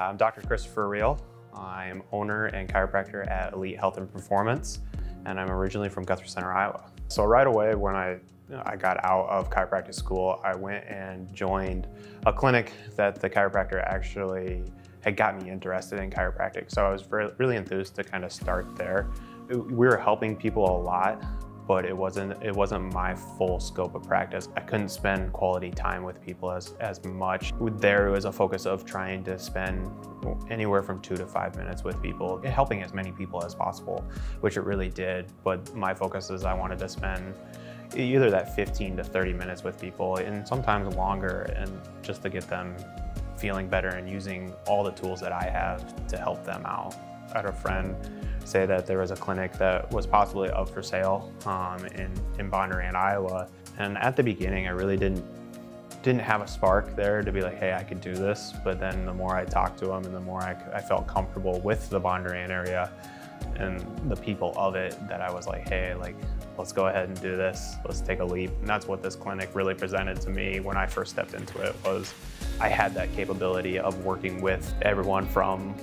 I'm Dr. Christopher Reil. I'm owner and chiropractor at Elite Health and Performance, and I'm originally from Guthrie Center, Iowa. So right away when I, I got out of chiropractic school, I went and joined a clinic that the chiropractor actually had got me interested in chiropractic. So I was really enthused to kind of start there. We were helping people a lot, but it wasn't it wasn't my full scope of practice. I couldn't spend quality time with people as, as much. There was a focus of trying to spend anywhere from two to five minutes with people, helping as many people as possible, which it really did. But my focus is I wanted to spend either that 15 to 30 minutes with people and sometimes longer and just to get them feeling better and using all the tools that I have to help them out. I had a friend say that there was a clinic that was possibly up for sale um, in, in Bondurant, Iowa. And at the beginning, I really didn't didn't have a spark there to be like, hey, I could do this. But then the more I talked to them and the more I, I felt comfortable with the Bondurant area and the people of it that I was like, hey, like, let's go ahead and do this. Let's take a leap. And that's what this clinic really presented to me when I first stepped into it was I had that capability of working with everyone from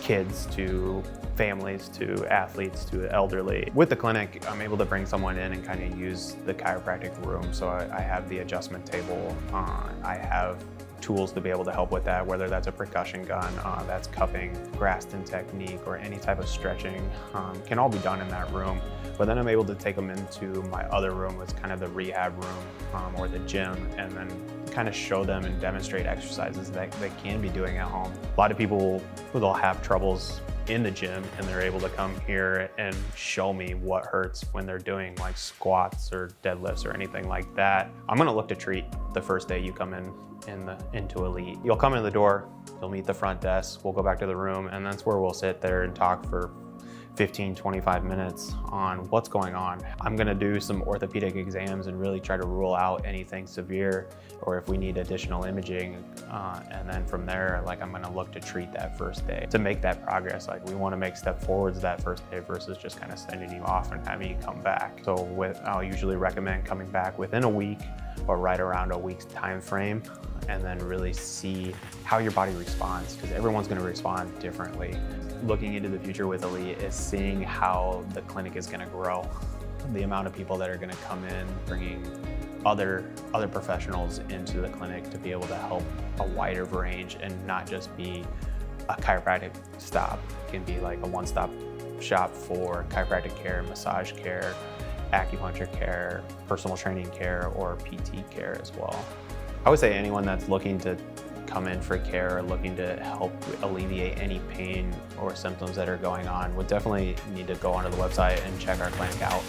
kids to families to athletes to elderly. With the clinic, I'm able to bring someone in and kind of use the chiropractic room. So I, I have the adjustment table, uh, I have tools to be able to help with that, whether that's a percussion gun, uh, that's cupping, Graston technique, or any type of stretching, um, can all be done in that room. But then I'm able to take them into my other room, which is kind of the rehab room um, or the gym, and then kind of show them and demonstrate exercises that they can be doing at home. A lot of people, they'll have troubles in the gym and they're able to come here and show me what hurts when they're doing like squats or deadlifts or anything like that. I'm gonna look to treat the first day you come in, in the, into Elite. You'll come in the door, you'll meet the front desk, we'll go back to the room and that's where we'll sit there and talk for 15, 25 minutes on what's going on. I'm gonna do some orthopedic exams and really try to rule out anything severe or if we need additional imaging. Uh, and then from there, like I'm gonna look to treat that first day to make that progress. Like we wanna make step forwards that first day versus just kind of sending you off and having you come back. So with, I'll usually recommend coming back within a week or right around a week's time frame and then really see how your body responds because everyone's going to respond differently. Looking into the future with Elite is seeing how the clinic is going to grow. The amount of people that are going to come in, bringing other other professionals into the clinic to be able to help a wider range and not just be a chiropractic stop. It can be like a one-stop shop for chiropractic care, massage care, acupuncture care, personal training care, or PT care as well. I would say anyone that's looking to come in for care or looking to help alleviate any pain or symptoms that are going on would definitely need to go onto the website and check our clinic out.